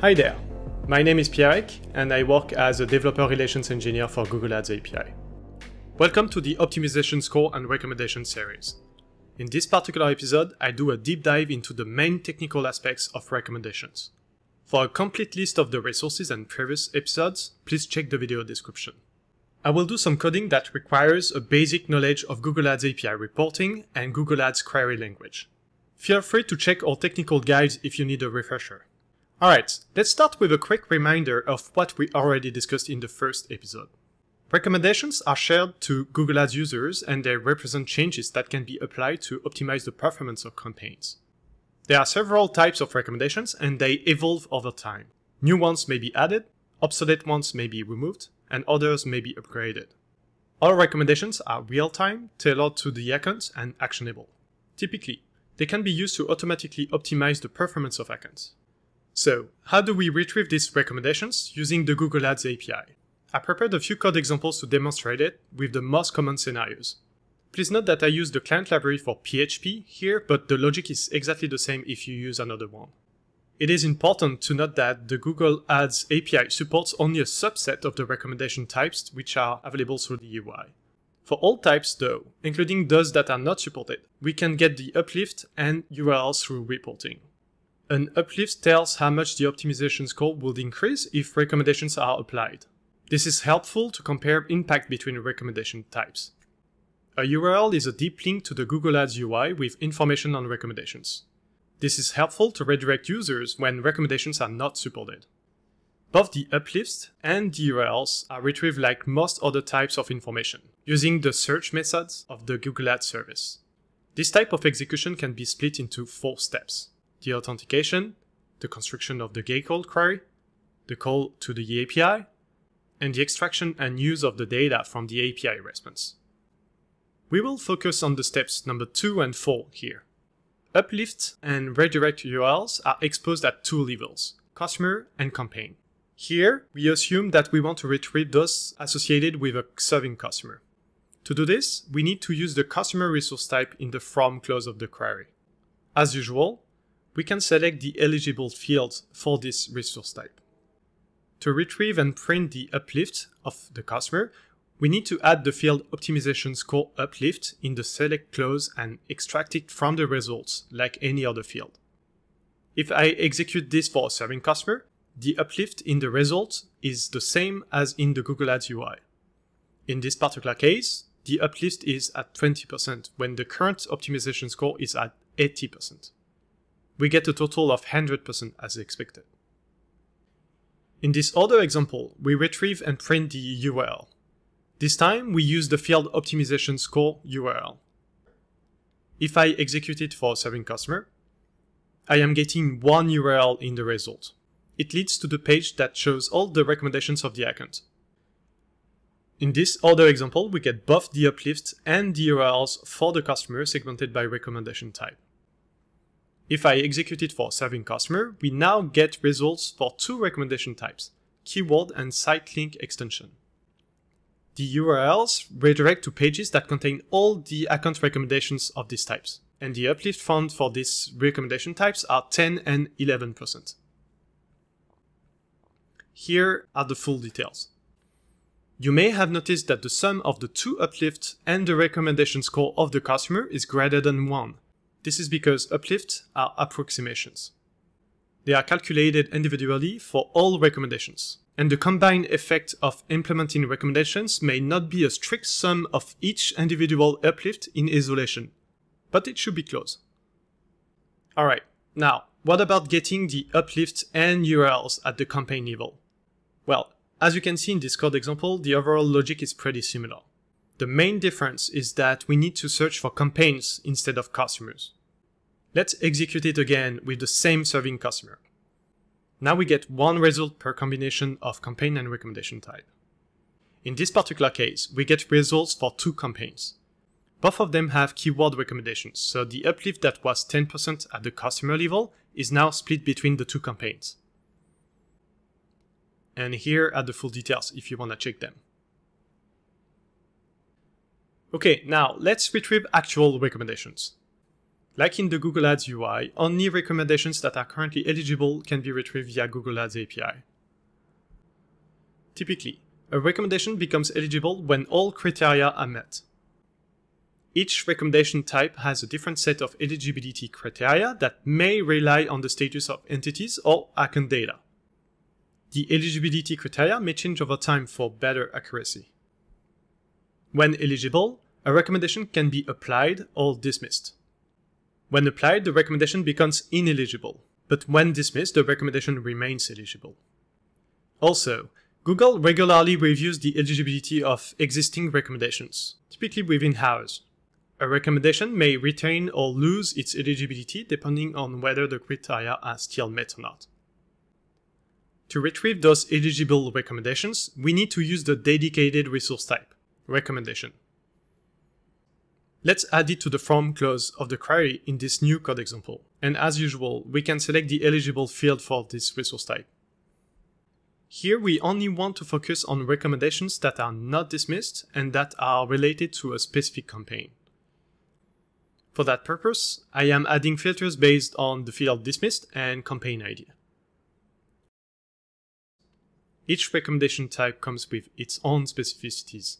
Hi there, my name is Pierrick and I work as a developer relations engineer for Google Ads API. Welcome to the Optimization Score and Recommendation series. In this particular episode, I do a deep dive into the main technical aspects of recommendations. For a complete list of the resources and previous episodes, please check the video description. I will do some coding that requires a basic knowledge of Google Ads API reporting and Google Ads query language. Feel free to check our technical guides if you need a refresher. Alright, let's start with a quick reminder of what we already discussed in the first episode. Recommendations are shared to Google Ads users and they represent changes that can be applied to optimize the performance of campaigns. There are several types of recommendations and they evolve over time. New ones may be added, obsolete ones may be removed, and others may be upgraded. All recommendations are real-time, tailored to the account, and actionable. Typically, they can be used to automatically optimize the performance of accounts. So, how do we retrieve these recommendations using the Google Ads API? I prepared a few code examples to demonstrate it with the most common scenarios. Please note that I use the client library for PHP here, but the logic is exactly the same if you use another one. It is important to note that the Google Ads API supports only a subset of the recommendation types which are available through the UI. For all types though, including those that are not supported, we can get the uplift and URLs through reporting. An uplift tells how much the optimization score would increase if recommendations are applied. This is helpful to compare impact between recommendation types. A URL is a deep link to the Google Ads UI with information on recommendations. This is helpful to redirect users when recommendations are not supported. Both the uplifts and the URLs are retrieved like most other types of information, using the search methods of the Google Ads service. This type of execution can be split into four steps the authentication, the construction of the GAQL query, the call to the API, and the extraction and use of the data from the API response. We will focus on the steps number 2 and 4 here. Uplift and redirect URLs are exposed at two levels, customer and campaign. Here, we assume that we want to retrieve those associated with a serving customer. To do this, we need to use the customer resource type in the from clause of the query. As usual, we can select the eligible fields for this resource type. To retrieve and print the uplift of the customer, we need to add the field optimization score uplift in the select clause and extract it from the results like any other field. If I execute this for a serving customer, the uplift in the result is the same as in the Google Ads UI. In this particular case, the uplift is at 20% when the current optimization score is at 80% we get a total of 100% as expected. In this other example, we retrieve and print the URL. This time, we use the field optimization score URL. If I execute it for a serving customer, I am getting one URL in the result. It leads to the page that shows all the recommendations of the account. In this other example, we get both the uplift and the URLs for the customer segmented by recommendation type. If I execute it for serving customer, we now get results for two recommendation types, keyword and site link extension. The URLs redirect to pages that contain all the account recommendations of these types, and the uplift found for these recommendation types are 10 and 11%. Here are the full details. You may have noticed that the sum of the two uplifts and the recommendation score of the customer is greater than 1, this is because uplifts are approximations. They are calculated individually for all recommendations, and the combined effect of implementing recommendations may not be a strict sum of each individual uplift in isolation, but it should be close. Alright, now, what about getting the uplifts and URLs at the campaign level? Well, as you can see in this code example, the overall logic is pretty similar. The main difference is that we need to search for campaigns instead of customers. Let's execute it again with the same serving customer. Now we get one result per combination of campaign and recommendation type. In this particular case, we get results for two campaigns. Both of them have keyword recommendations, so the uplift that was 10% at the customer level is now split between the two campaigns. And here are the full details if you want to check them. Okay, now let's retrieve actual recommendations. Like in the Google Ads UI, only recommendations that are currently eligible can be retrieved via Google Ads API. Typically, a recommendation becomes eligible when all criteria are met. Each recommendation type has a different set of eligibility criteria that may rely on the status of entities or account data. The eligibility criteria may change over time for better accuracy. When eligible, a recommendation can be applied or dismissed. When applied, the recommendation becomes ineligible, but when dismissed, the recommendation remains eligible. Also, Google regularly reviews the eligibility of existing recommendations, typically within hours. A recommendation may retain or lose its eligibility depending on whether the criteria are still met or not. To retrieve those eligible recommendations, we need to use the dedicated resource type, recommendation. Let's add it to the from clause of the query in this new code example. And as usual, we can select the eligible field for this resource type. Here we only want to focus on recommendations that are not dismissed and that are related to a specific campaign. For that purpose, I am adding filters based on the field dismissed and campaign ID. Each recommendation type comes with its own specificities.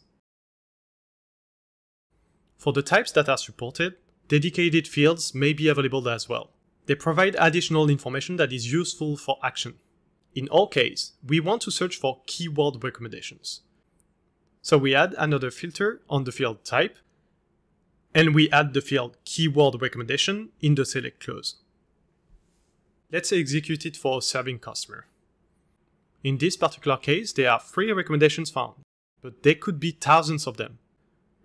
For the types that are supported, dedicated fields may be available as well. They provide additional information that is useful for action. In our case, we want to search for keyword recommendations. So we add another filter on the field type, and we add the field keyword recommendation in the select clause. Let's execute it for a serving customer. In this particular case, there are three recommendations found, but there could be thousands of them.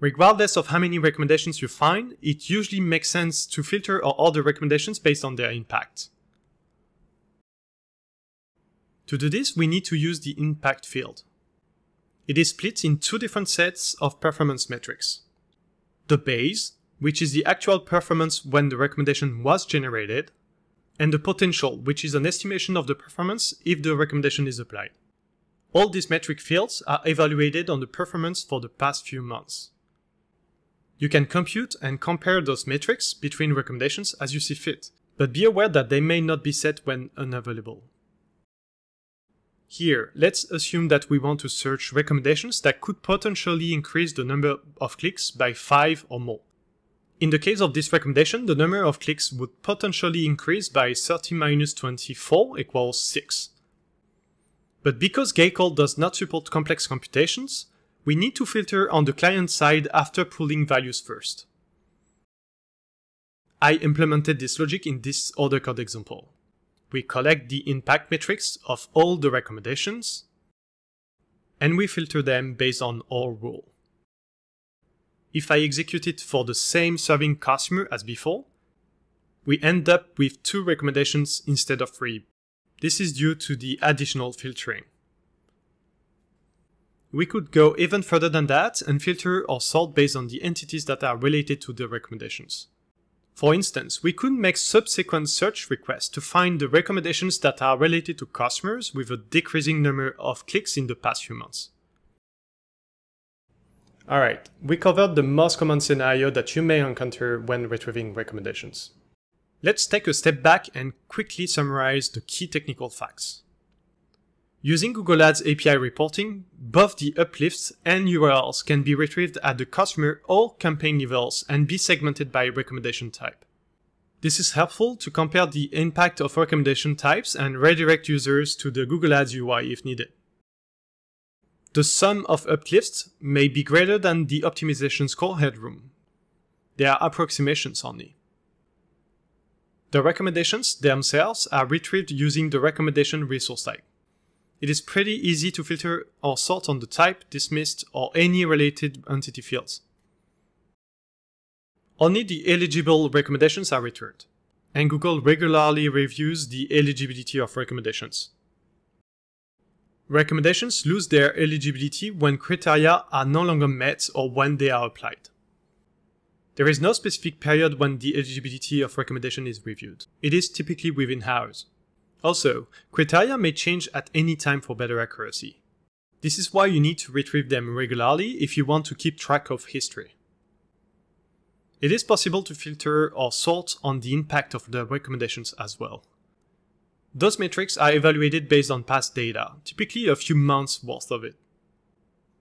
Regardless of how many recommendations you find, it usually makes sense to filter or order recommendations based on their impact. To do this, we need to use the impact field. It is split in two different sets of performance metrics. The base, which is the actual performance when the recommendation was generated, and the potential, which is an estimation of the performance if the recommendation is applied. All these metric fields are evaluated on the performance for the past few months. You can compute and compare those metrics between recommendations as you see fit, but be aware that they may not be set when unavailable. Here, let's assume that we want to search recommendations that could potentially increase the number of clicks by 5 or more. In the case of this recommendation, the number of clicks would potentially increase by 30 minus 24 equals 6. But because GAQL does not support complex computations, we need to filter on the client side after pulling values first. I implemented this logic in this other code example. We collect the impact metrics of all the recommendations, and we filter them based on our rule. If I execute it for the same serving customer as before, we end up with two recommendations instead of three. This is due to the additional filtering. We could go even further than that and filter or sort based on the entities that are related to the recommendations. For instance, we could make subsequent search requests to find the recommendations that are related to customers with a decreasing number of clicks in the past few months. Alright, we covered the most common scenario that you may encounter when retrieving recommendations. Let's take a step back and quickly summarize the key technical facts. Using Google Ads API reporting, both the uplifts and URLs can be retrieved at the customer or campaign levels and be segmented by recommendation type. This is helpful to compare the impact of recommendation types and redirect users to the Google Ads UI if needed. The sum of uplifts may be greater than the optimization score headroom. They are approximations only. The recommendations themselves are retrieved using the recommendation resource type. It is pretty easy to filter or sort on the type, dismissed, or any related entity fields. Only the eligible recommendations are returned, and Google regularly reviews the eligibility of recommendations. Recommendations lose their eligibility when criteria are no longer met or when they are applied. There is no specific period when the eligibility of recommendation is reviewed. It is typically within hours. Also, criteria may change at any time for better accuracy. This is why you need to retrieve them regularly if you want to keep track of history. it is possible to filter or sort on the impact of the recommendations as well. Those metrics are evaluated based on past data, typically a few months worth of it.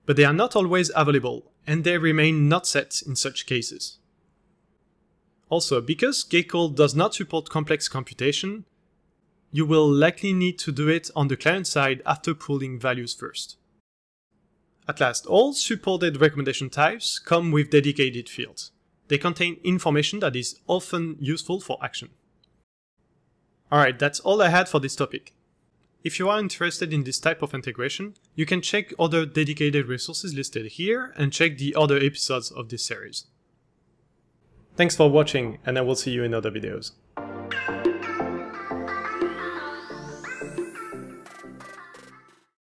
But they are not always available, and they remain not set in such cases. Also, because GAQL does not support complex computation, you will likely need to do it on the client side after pulling values first. At last, all supported recommendation types come with dedicated fields. They contain information that is often useful for action. Alright, that's all I had for this topic. If you are interested in this type of integration, you can check other dedicated resources listed here and check the other episodes of this series. Thanks for watching and I will see you in other videos.